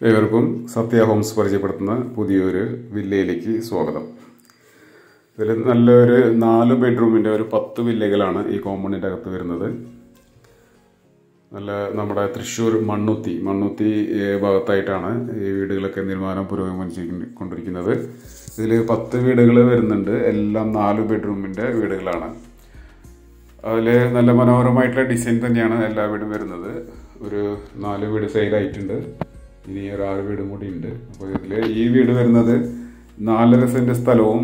ഏവർക്കും സത്യ ഹോംസ് പരിചയപ്പെടുത്തുന്ന പുതിയൊരു വില്ലയിലേക്ക് സ്വാഗതം. ഇതിൽ നല്ലൊരു നാല് ബെഡ്റൂമിന്റെ ഒരു പത്ത് വില്ലകളാണ് ഈ കോമ്പൗണ്ടിന്റെ അകത്ത് വരുന്നത്. നല്ല നമ്മുടെ തൃശ്ശൂർ മണ്ണുത്തി മണ്ണുത്തി ഭാഗത്തായിട്ടാണ് ഈ വീടുകളൊക്കെ നിർമ്മാണം പുരോഗമിച്ചുകൊണ്ടിരിക്കുന്നത് ഇതിൽ പത്ത് വീടുകൾ വരുന്നുണ്ട്. എല്ലാം നാല് ബെഡ്റൂമിന്റെ വീടുകളാണ്. അതിൽ നല്ല മനോഹരമായിട്ടുള്ള ഡിസൈൻ തന്നെയാണ് എല്ലാ വീടും വരുന്നത്. ഒരു നാല് വീട് സെയിലായിട്ടുണ്ട് ഇനി ഒരു ആറ് വീടും കൂടി ഉണ്ട്. അപ്പോൾ ഇതിൽ ഈ വീട് വരുന്നത് നാലര സെന്റ് സ്ഥലവും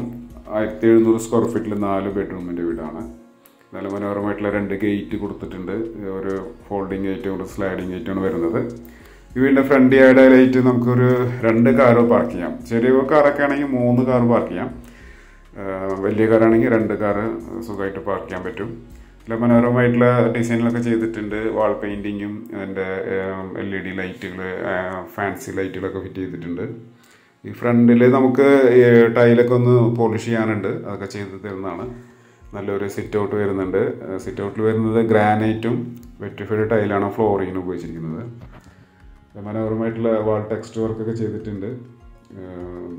ആയിരത്തി എഴുന്നൂറ് സ്ക്വയർ ഫീറ്റിൽ നാല് ബെഡ്റൂമിന്റെ വീടാണ്. നല്ല മനോഹരമായിട്ടുള്ള രണ്ട് ഗേറ്റ് കൊടുത്തിട്ടുണ്ട്. ഒരു ഫോൾഡിങ് ഗേറ്റും ഒരു സ്ലൈഡിങ് ഗേറ്റുമാണ് വരുന്നത്. ഈ വീടിന്റെ ഫ്രണ്ട് ലൈറ്റ് നമുക്കൊരു രണ്ട് കാറ് പാർക്ക് ചെയ്യാം. ചെറിയ കാറൊക്കെ ആണെങ്കിൽ മൂന്ന് കാർ പാർക്ക് ചെയ്യാം. വലിയ കാറാണെങ്കിൽ രണ്ട് കാറ് സുഖമായിട്ട് പാർക്ക് ചെയ്യാൻ പറ്റും. നല്ല മനോഹരമായിട്ടുള്ള ഡിസൈനിലൊക്കെ ചെയ്തിട്ടുണ്ട്. വാൾ പെയിന്റിങ്ങും അതിന്റെ എൽ ഇ ഡി ലൈറ്റുകൾ ഫാൻസി ലൈറ്റുകളൊക്കെ ഫിറ്റ് ചെയ്തിട്ടുണ്ട്. ഈ ഫ്രണ്ടിൽ നമുക്ക് ടൈലൊക്കെ ഒന്ന് പോളിഷ് ചെയ്യാനുണ്ട്. അതൊക്കെ ചെയ്ത് തരുന്നതാണ്. നല്ലൊരു സിറ്റ് ഔട്ട് വരുന്നുണ്ട് സിറ്റ് ഔട്ടിൽ വരുന്നത് ഗ്രാനൈറ്റും വെറ്റിഫൈഡ് ടൈലാണ് ഫ്ലോറിങ്ങിന് ഉപയോഗിച്ചിരിക്കുന്നത്. മനോഹരമായിട്ടുള്ള വാൾ ടെക്സ്റ്റ് വർക്കൊക്കെ ചെയ്തിട്ടുണ്ട്.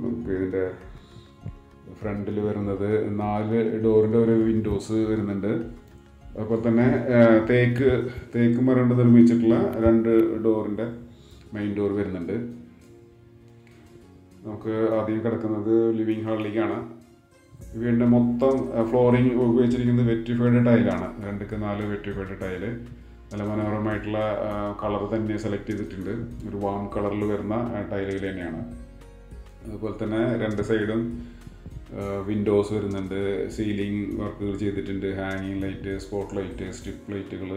നമുക്ക് ഇതിന്റെ ഫ്രണ്ടിൽ വരുന്നത് നാല് ഡോറിന്റെ ഒരു വിൻഡോസ് വരുന്നുണ്ട്. അതുപോലെ തന്നെ തേക്ക് തേക്ക് മരം നിർമ്മിച്ചിട്ടുള്ള രണ്ട് ഡോറിന്റെ മെയിൻ ഡോർ വരുന്നുണ്ട്. നമുക്ക് ആദ്യം കിടക്കുന്നത് ലിവിങ് ഹാളിലേക്കാണ് വീടിന്റെ മൊത്തം ഫ്ലോറിങ് ഉപയോഗിച്ചിരിക്കുന്നത് വെറ്റിഫൈഡ് ടൈലാണ്. രണ്ടൊക്കെ നാല് വെറ്റിഫൈഡ് ടൈൽ. നല്ല മനോഹരമായിട്ടുള്ള കളർ തന്നെ സെലക്ട് ചെയ്തിട്ടുണ്ട്. ഒരു വാം കളറിൽ വരുന്ന ടൈലുകൾ തന്നെയാണ്. അതുപോലെ തന്നെ രണ്ട് സൈഡും വിൻഡോസ് വരുന്നുണ്ട് സീലിംഗ് വർക്കുകൾ ചെയ്തിട്ടുണ്ട് ഹാങ്ങിങ് ലൈറ്റ് സ്പോട്ട് ലൈറ്റ് സ്ട്രിപ്പ് ലൈറ്റുകൾ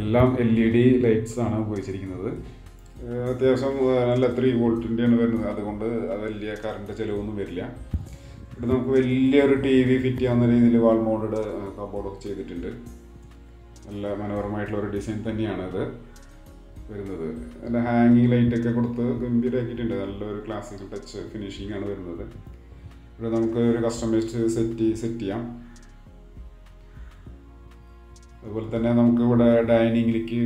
എല്ലാം എൽ ഇ ഡി ലൈറ്റ്സ് ആണ് ഉപയോഗിച്ചിരിക്കുന്നത്. അത്യാവശ്യം നല്ല ത്രീ വോൾട്ടിന്റെയാണ് വരുന്നത്. അതുകൊണ്ട് അത് വലിയ കറണ്ട് ചിലവൊന്നും വരില്ല. ഇവിടെ നമുക്ക് വലിയൊരു ടി വി ഫിറ്റ് ചെയ്യാവുന്ന രീതിയിൽ വാൾ മോഡഡ് കബോർഡൊക്കെ ചെയ്തിട്ടുണ്ട്. നല്ല മനോഹരമായിട്ടുള്ള ഒരു ഡിസൈൻ തന്നെയാണ് അത് വരുന്നത്. നല്ല ഹാങ്ങിങ് ലൈറ്റൊക്കെ കൊടുത്ത് ഗംഭീരമാക്കിയിട്ടുണ്ട് നല്ലൊരു ക്ലാസിക്കൽ ടച്ച് ഫിനിഷിംഗ് ആണ് വരുന്നത്. ഇവിടെ നമുക്ക് ഒരു കസ്റ്റമൈസ്ഡ് സെറ്റ് സെറ്റ് ചെയ്യാം. അതുപോലെ തന്നെ നമുക്ക് ഇവിടെ ഡൈനിങ്ങിലേക്ക്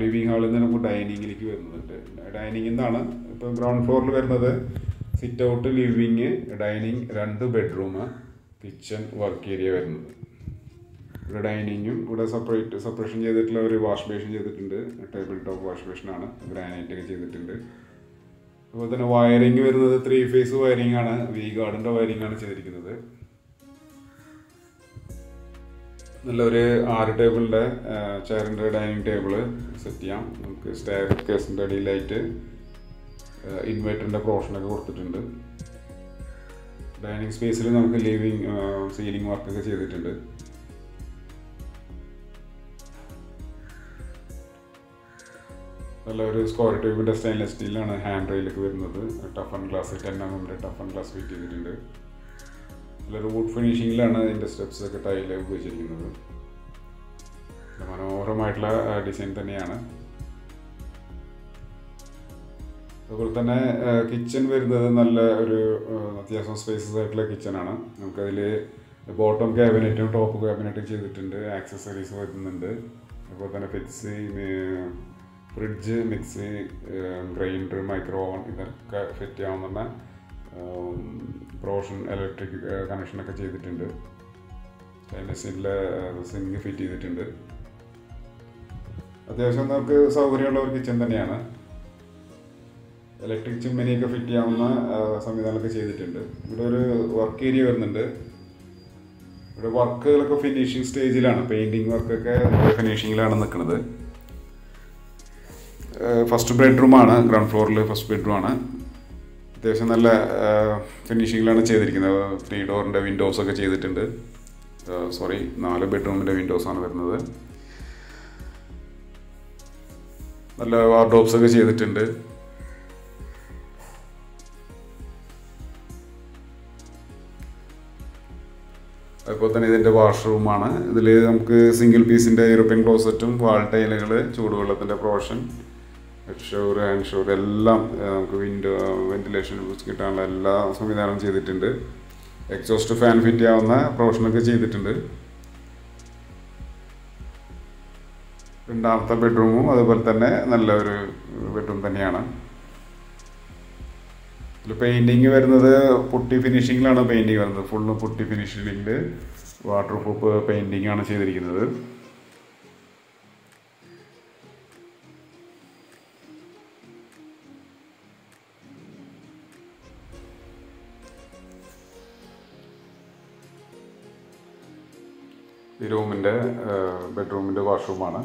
ലിവിങ് ഹാളിൽ നിന്ന് നമുക്ക് ഡൈനിങ്ങിലേക്ക് വരുന്നുണ്ട്. ഡൈനിങ്ങിൽ നിന്നാണ് ഇപ്പോൾ ഗ്രൗണ്ട് ഫ്ലോറിൽ വരുന്നത്. സിറ്റ് ഔട്ട് ലിവിങ് ഡൈനിങ് രണ്ട് ബെഡ്റൂം കിച്ചൺ വർക്ക് ഏരിയ വരുന്നത്. ഇവിടെ ഡൈനിങ്ങും ഇവിടെ സെപ്പറേറ്റ് സെപ്പറേഷൻ ചെയ്തിട്ടുള്ള ഒരു വാഷ് ബേഷൻ ചെയ്തിട്ടുണ്ട്. ടേബിൾ ടോപ്പ് വാഷ് ബേഷനാണ് ഗ്രാനൈറ്റ് ഒക്കെ ചെയ്തിട്ടുണ്ട്. അതുപോലെ തന്നെ വയറിങ് വരുന്നത് ത്രീ ഫേസ് വയറിംഗ് ആണ്. വി ഗാർഡിന്റെ വയറിംഗ് ആണ് ചെയ്തിരിക്കുന്നത്. നല്ലൊരു ആറ് ടേബിളിന്റെ ചെയറിന്റെ ഡൈനിങ് ടേബിൾ സെറ്റ് ചെയ്യാം. നമുക്ക് സ്റ്റെയർ കേസിന്റെ അടിയിലായിട്ട് ഇൻവെർട്ടറിന്റെ പ്രൊഷനൊക്കെ കൊടുത്തിട്ടുണ്ട്. ഡൈനിങ് സ്പേസിൽ നമുക്ക് ലിവിങ് സീലിംഗ് വർക്കൊക്കെ ചെയ്തിട്ടുണ്ട്. നല്ല ഒരു സ്ക്വയർ ട്യൂബിന്റെ സ്റ്റെയിൻലെസ് സ്റ്റീലാണ് ഹാൻഡ് റെയിലൊക്കെ വരുന്നത്. Tough toughen glass ten M എമ്മിന്റെ ടഫൺ ഗ്ലാസ് ഫിറ്റ് ചെയ്തിട്ടുണ്ട്. നല്ലൊരു വുഡ് ഫിനിഷിങ്ങിലാണ് ഇതിന്റെ സ്റ്റെപ്സ് ഒക്കെ ടൈൽ ഉപയോഗിച്ചിരിക്കുന്നത്. മനോഹരമായിട്ടുള്ള ഡിസൈൻ തന്നെയാണ്. അതുപോലെ തന്നെ കിച്ചൺ വരുന്നത് നല്ല ഒരു അത്യാവശ്യം സ്പേസസ് ആയിട്ടുള്ള കിച്ചണാണ് നമുക്കതിൽ ബോട്ടം ക്യാബിനറ്റും ടോപ്പ് ക്യാബിനറ്റും ചെയ്തിട്ടുണ്ട്. ആക്സസറീസ് വരുന്നുണ്ട്. അതുപോലെ തന്നെ fix fridge mixie grinder micro oven ഇതൊക്കെ ഫിറ്റ് ചെയ്യാവുന്ന പ്രൊഫഷൻ ഇലക്ട്രിക് കണക്ഷനൊക്കെ ചെയ്തിട്ടുണ്ട്. സ്റ്റീലിലെ സിങ്ക് ഫിറ്റ് ചെയ്തിട്ടുണ്ട്. അത്യാവശ്യം നമുക്ക് സൗകര്യമുള്ള ഒരു കിച്ചൺ തന്നെയാണ്. ഇലക്ട്രിക് ചിമ്മിനിയൊക്കെ ഫിറ്റ് ചെയ്യാവുന്ന സംവിധാനമൊക്കെ ചെയ്തിട്ടുണ്ട്. ഇവിടെ ഒരു വർക്ക് ഏരിയ വരുന്നുണ്ട്. ഇവിടെ വർക്കുകളൊക്കെ ഫിനിഷിങ് സ്റ്റേജിലാണ്. പെയിന്റിങ് വർക്കൊക്കെ ഫിനിഷിങ്ങിലാണ് നിൽക്കുന്നത്. ഫസ്റ്റ് ബെഡ്റൂമാണ് ഗ്രൗണ്ട് ഫ്ലോറിൽ ഫസ്റ്റ് ബെഡ്റൂമാണ് അത്യാവശ്യം നല്ല ഫിനിഷിങ്ങിലാണ് ചെയ്തിരിക്കുന്നത്. ത്രീ ഡോറിന്റെ വിൻഡോസ് ഒക്കെ ചെയ്തിട്ടുണ്ട്. സോറി നാല് ബെഡ്റൂമിന്റെ വിൻഡോസാണ് വരുന്നത്. നല്ല വാർഡ്രോബ്സ് ഒക്കെ ചെയ്തിട്ടുണ്ട്. അതുപോലെ തന്നെ ഇതിന്റെ വാഷ്റൂമാണ് ഇതിൽ നമുക്ക് സിംഗിൾ പീസിന്റെ യൂറോപ്യൻ ക്ലോസറ്റും വാൾ ടൈലുകൾ ചൂടുവെള്ളത്തിന്റെ പ്രൊഷൻ ഷോർ ഹാൻഡ് ഷോർ എല്ലാം നമുക്ക് വിൻഡോ വെന്റിലേഷൻ കിട്ടാനുള്ള എല്ലാ സംവിധാനവും ചെയ്തിട്ടുണ്ട്. എക്സോസ്റ്റ് ഫാൻ ഫിറ്റ് ആവുന്ന പ്രൊഫഷനൊക്കെ ചെയ്തിട്ടുണ്ട്. രണ്ടാമത്തെ ബെഡ്റൂമും അതുപോലെ തന്നെ നല്ലൊരു ബെഡ്റൂം തന്നെയാണ്. ഇതിൽ പെയിന്റിങ് വരുന്നത് പുട്ടി ഫിനിഷിങ്ങിലാണ് പെയിന്റിങ് വരുന്നത്. ഫുള്ള് പുട്ടി ഫിനിഷിങ്ങിൽ വാട്ടർ പ്രൂഫ് പെയിന്റിങ് ആണ് ചെയ്തിരിക്കുന്നത്. ഈ റൂമിന്റെ ബെഡ്റൂമിന്റെ വാഷ്റൂമാണ്.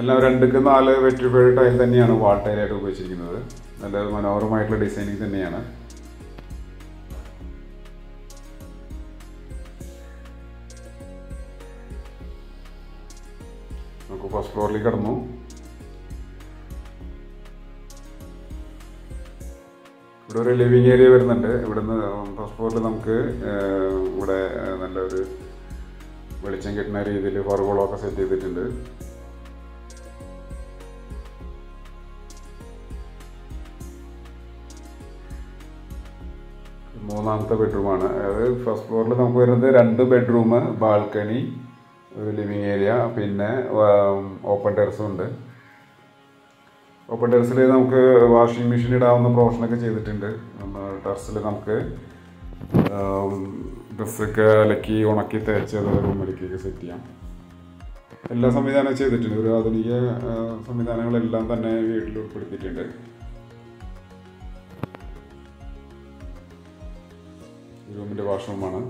എല്ലാം രണ്ടുക്ക് നാല് വെറ്റിഫൈഡ് ടൈൽ തന്നെയാണ് വാൾ ടൈലായിട്ട് ഉപയോഗിച്ചിരിക്കുന്നത്. നല്ല മനോഹരമായിട്ടുള്ള ഡിസൈനിങ് തന്നെയാണ്. നമുക്ക് ഫസ്റ്റ് ഫ്ലോറിൽ കടന്നു. ഇവിടെ ഒരു ലിവിങ് ഏരിയ വരുന്നുണ്ട്. ഇവിടുന്ന് ഫസ്റ്റ് ഫ്ലോറിൽ നമുക്ക് ഇവിടെ നല്ലൊരു വെളിച്ചം കിട്ടുന്ന രീതിയിൽ ഫറുകളൊക്കെ സെറ്റ് ചെയ്തിട്ടുണ്ട്. മൂന്നാമത്തെ ബെഡ്റൂമാണ് അതായത് ഫസ്റ്റ് ഫ്ലോറിൽ നമുക്ക് വരുന്നത് രണ്ട് ബെഡ്റൂം ബാൽക്കണി ഒരു ലിവിങ് ഏരിയ പിന്നെ ഓപ്പൺ ടെറസും ഉണ്ട്. ഓപ്പൺ ടെറസിൽ നമുക്ക് വാഷിംഗ് മെഷീൻ ഇടാവുന്ന പ്രൊഫഷനൊക്കെ ചെയ്തിട്ടുണ്ട്. ടെറസിൽ നമുക്ക് ഡ്രസ്സൊക്കെ അലക്കി ഉണക്കി തേച്ച് അത് റൂമിലേക്കൊക്കെ സെറ്റ് ചെയ്യാം. എല്ലാ സംവിധാനവും ചെയ്തിട്ടുണ്ട്. ഒരു ആധുനിക സംവിധാനങ്ങളെല്ലാം തന്നെ വീട്ടിൽ ഉൾപ്പെടുത്തിയിട്ടുണ്ട്. റൂമിന്റെ വാഷ്റൂമാണ്.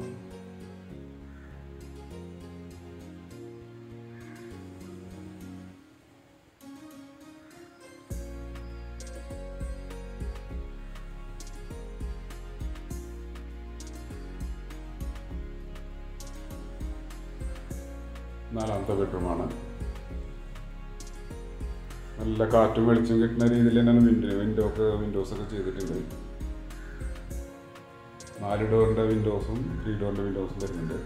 നാലാമത്തെ ബെഡ്റൂമാണ് നല്ല കാറ്റും വെളിച്ചം കിട്ടുന്ന രീതിയിൽ തന്നെയാണ് വിൻഡോ വിൻഡോ ഒക്കെ വിൻഡോസ് ഒക്കെ ചെയ്തിട്ടുണ്ട്. നാല് ഡോറിന്റെ വിൻഡോസും ത്രീ ഡോറിന്റെ വിൻഡോസും വരുന്നുണ്ട്.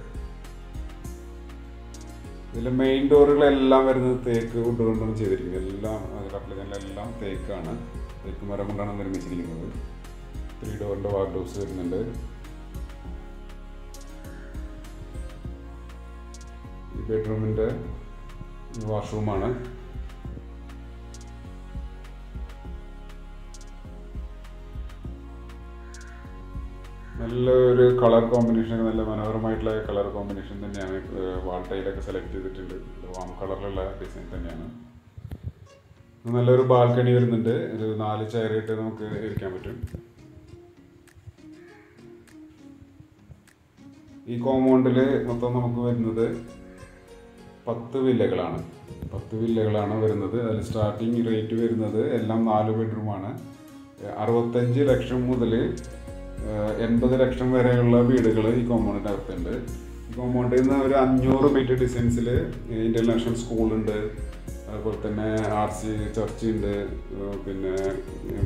ഇതിൽ മെയിൻ ഡോറുകളെല്ലാം വരുന്നത് തേക്ക് വുഡ് കൊണ്ടാണ് ചെയ്തിരിക്കുന്നത്. എല്ലാം കട്ടിലെല്ലാം തേക്കാണ്. തേക്ക് മരം കൊണ്ടാണ് നിർമ്മിച്ചിരിക്കുന്നത്. ത്രീ ഡോറിന്റെ വാർഡോസ് വരുന്നുണ്ട്. ബെഡ്റൂമിന്റെ വാഷ്റൂമാണ്. നല്ലൊരു കളർ കോമ്പിനേഷൻ നല്ല മനോഹരമായിട്ടുള്ള കളർ കോമ്പിനേഷൻ തന്നെയാണ് വാൾ ടൈലൊക്കെ സെലക്ട് ചെയ്തിട്ടുണ്ട്. വാം കളറിലുള്ള ഡിസൈൻ തന്നെയാണ്. നല്ലൊരു ബാൽക്കണി വരുന്നുണ്ട്. ഒരു നാല് ചെയറിട്ട് നമുക്ക് ഇരിക്കാൻ പറ്റും. ഈ കോമ്പൗണ്ടിൽ മൊത്തം നമുക്ക് വരുന്നത് പത്ത് വില്ലകളാണ്. പത്ത് വില്ലകളാണ് വരുന്നത്. അതിൽ സ്റ്റാർട്ടിങ് റേറ്റ് വരുന്നത് എല്ലാം നാല് ബെഡ്റൂമാണ് അറുപത്തഞ്ച് ലക്ഷം മുതൽ എൺപത് ലക്ഷം വരെയുള്ള വീടുകൾ ഈ കോമ്പൗണ്ടിന്റെ അകത്തുണ്ട് ഈ കോമ്പൗണ്ടിൽ നിന്ന് ഒരു അഞ്ഞൂറ് മീറ്റർ ഡിസ്റ്റൻസിൽ ഇന്റർനാഷണൽ സ്കൂളുണ്ട് അതുപോലെ തന്നെ ആർ സി ചർച്ച് ഉണ്ട്. പിന്നെ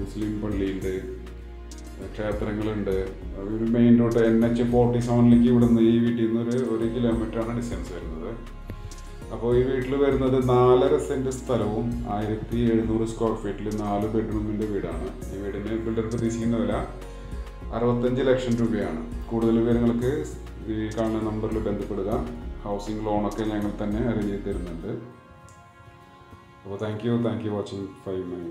മുസ്ലിം പള്ളിയുണ്ട് ക്ഷേത്രങ്ങളുണ്ട്. ഒരു main road N H forty സെവനിലേക്ക് ഇവിടുന്ന് ഈ വീട്ടിൽ നിന്ന് ഒരു ഒരു കിലോമീറ്ററാണ് ഡിസ്റ്റൻസ് വരുന്നത്. അപ്പോൾ ഈ വീട്ടിൽ വരുന്നത് നാലര സെന്റ് സ്ഥലവും ആയിരത്തി എഴുന്നൂറ് സ്ക്വയർ ഫീറ്റിൽ നാല് ബെഡ്റൂമിന്റെ വീടാണ്. ഈ വീടിന് ബിൽഡർ പ്രതീക്ഷിക്കുന്ന വില അറുപത്തഞ്ച് ലക്ഷം രൂപയാണ്. കൂടുതൽ വിവരങ്ങൾക്ക് ഈ കാണുന്ന നമ്പറിൽ ബന്ധപ്പെടുക. ഹൗസിംഗ് ലോണൊക്കെ ഞങ്ങൾ തന്നെ അറേഞ്ച് ചെയ്ത് തരുന്നുണ്ട്. അപ്പോൾ thank you thank you watching five my